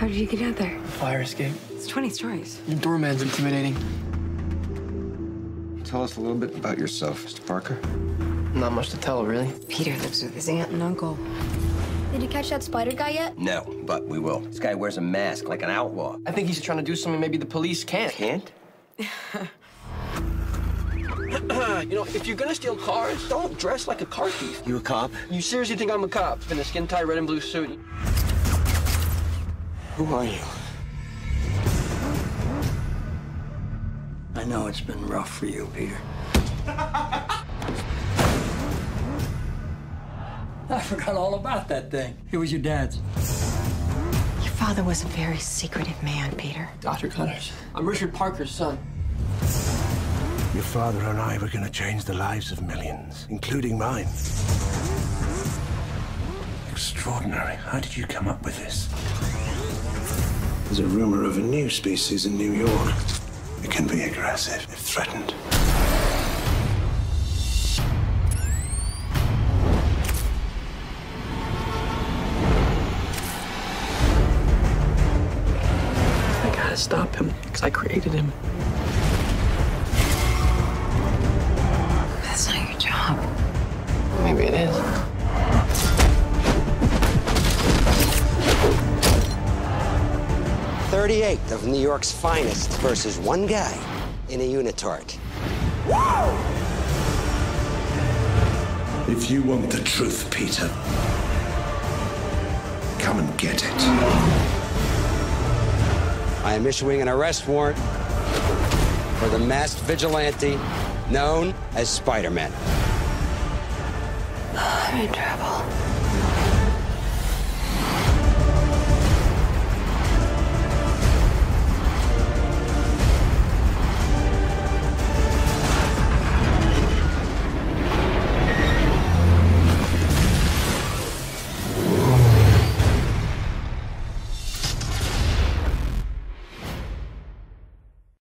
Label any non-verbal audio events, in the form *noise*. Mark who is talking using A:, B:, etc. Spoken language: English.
A: How did you get out there?
B: Fire escape.
A: It's 20 stories.
B: Your doorman's intimidating.
C: Tell us a little bit about yourself, Mr. Parker.
B: Not much to tell, really.
A: Peter lives with his aunt and uncle.
D: Did you catch that spider guy yet?
E: No, but we will. This guy wears a mask like an outlaw.
B: I think he's trying to do something maybe the police can't.
E: Can't? *laughs*
B: you know, if you're gonna steal cars, don't dress like a car thief.
E: You a cop?
B: You seriously think I'm a cop in a skin tight red and blue suit?
E: Who are you?
F: I know it's been rough for you, Peter. *laughs* I forgot all about that thing. It was your dad's.
A: Your father was a very secretive man, Peter.
B: Dr. Connors. I'm Richard Parker's son.
G: Your father and I were going to change the lives of millions, including mine. Extraordinary. How did you come up with this? There's a rumor of a new species in New York. It can be aggressive if threatened.
B: I gotta stop him, because I created him.
A: That's not your job.
B: Maybe it is.
E: Thirty-eight of New York's finest versus one guy in a unitard.
G: If you want the truth, Peter, come and get it.
E: I am issuing an arrest warrant for the masked vigilante known as Spider-Man.
A: I'm in trouble.